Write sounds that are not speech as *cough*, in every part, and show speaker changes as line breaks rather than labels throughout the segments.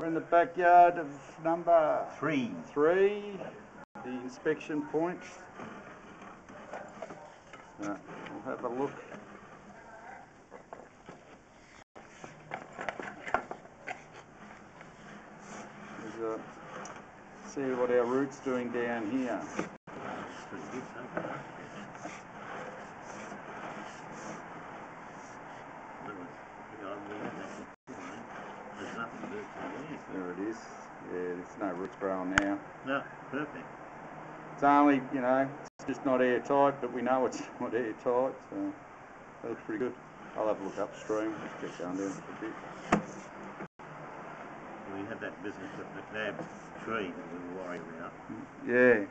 we're in the backyard of number
Three.
three, the inspection point. So we'll have a look. A, see what our root's doing down here.
That's pretty good, so far. There was- yeah, we had that before, eh? There's nothing virtually there.
It is. Yeah, there's no roots growing now.
No, perfect.
It's only, you know, it's just not airtight, but we know *laughs* it's not airtight, so that looks pretty good. I'll have a look upstream, just get down there for a bit.
We had that business with McNab tree that we were worried about.
Yeah.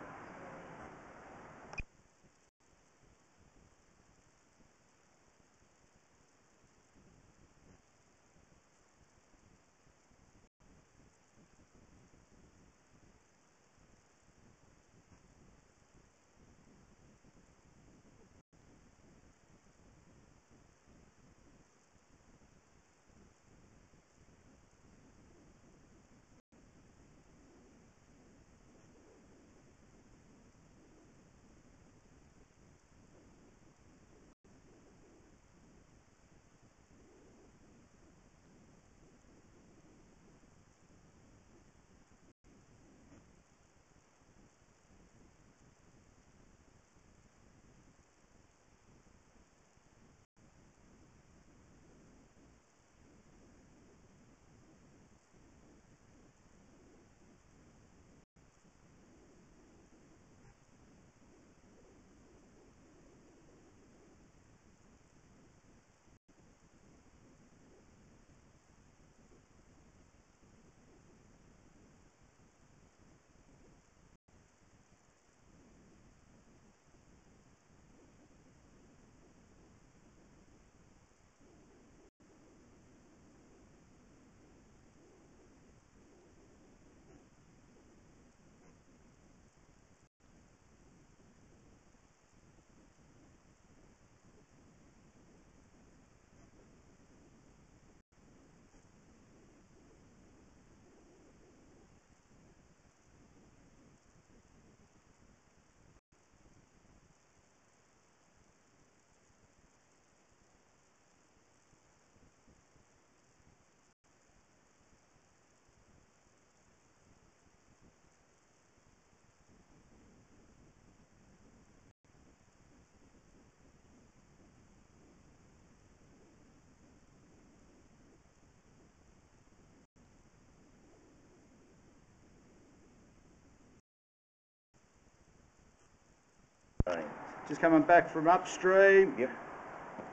Just coming back from upstream.
Yep.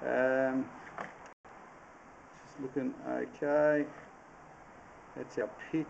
Um, just looking okay. That's our pit.